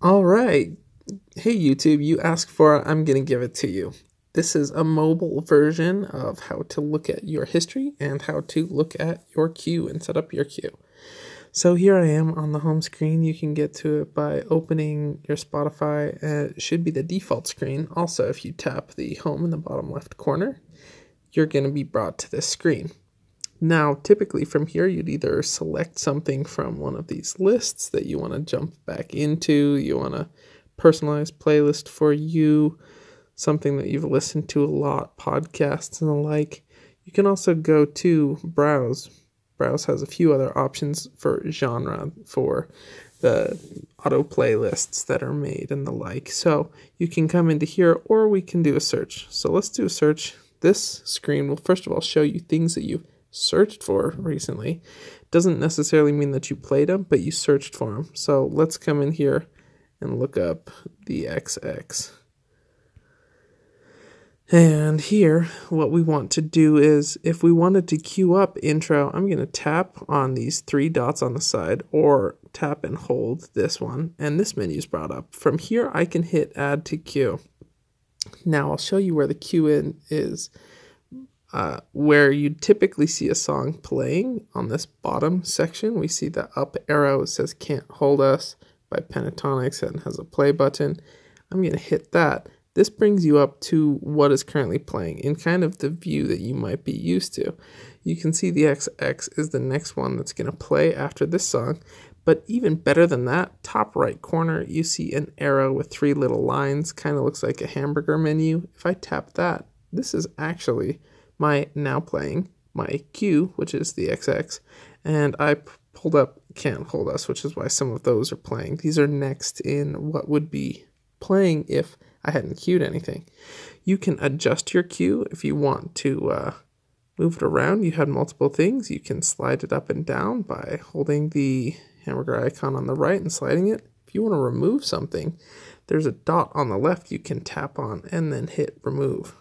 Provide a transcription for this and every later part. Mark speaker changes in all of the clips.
Speaker 1: All right. Hey, YouTube, you asked for it, I'm going to give it to you. This is a mobile version of how to look at your history and how to look at your queue and set up your queue. So here I am on the home screen. You can get to it by opening your Spotify. It should be the default screen. Also, if you tap the home in the bottom left corner, you're going to be brought to this screen. Now, typically from here, you'd either select something from one of these lists that you want to jump back into, you want to personalize playlist for you, something that you've listened to a lot, podcasts and the like. You can also go to browse. Browse has a few other options for genre for the auto playlists that are made and the like. So you can come into here or we can do a search. So let's do a search. This screen will first of all show you things that you've searched for recently. Doesn't necessarily mean that you played them, but you searched for them. So let's come in here and look up the XX. And here, what we want to do is, if we wanted to queue up intro, I'm going to tap on these three dots on the side or tap and hold this one, and this menu is brought up. From here, I can hit add to queue. Now, I'll show you where the queue in is uh, where you typically see a song playing on this bottom section. We see the up arrow it says Can't Hold Us by Pentatonix and has a play button. I'm going to hit that. This brings you up to what is currently playing in kind of the view that you might be used to. You can see the XX is the next one that's going to play after this song. But even better than that, top right corner, you see an arrow with three little lines, kind of looks like a hamburger menu. If I tap that, this is actually my now playing my queue, which is the XX, and I pulled up Can't Hold Us, which is why some of those are playing. These are next in what would be playing if I hadn't queued anything. You can adjust your queue if you want to uh, move it around. You had multiple things. You can slide it up and down by holding the hamburger icon on the right and sliding it. If you want to remove something, there's a dot on the left you can tap on and then hit remove.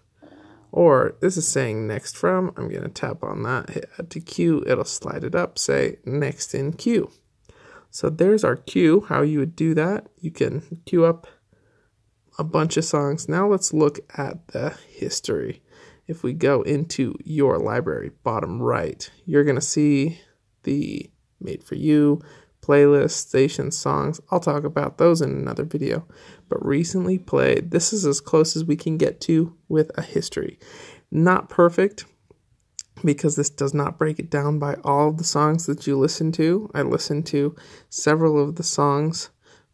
Speaker 1: Or this is saying next from. I'm going to tap on that, hit add to queue. It'll slide it up, say next in queue. So there's our queue, how you would do that. You can queue up a bunch of songs. Now let's look at the history. If we go into your library, bottom right, you're going to see the made for you, playlists, station songs. I'll talk about those in another video. But recently played, this is as close as we can get to with a history. Not perfect because this does not break it down by all of the songs that you listen to. I listened to several of the songs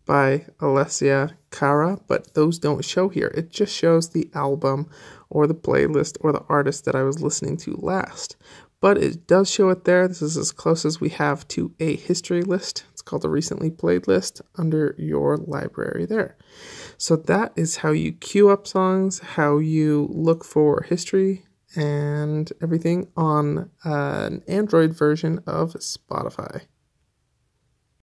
Speaker 1: by Alessia Cara, but those don't show here. It just shows the album or the playlist or the artist that I was listening to last but it does show it there. This is as close as we have to a history list. It's called the recently played list under your library there. So that is how you queue up songs, how you look for history and everything on uh, an Android version of Spotify.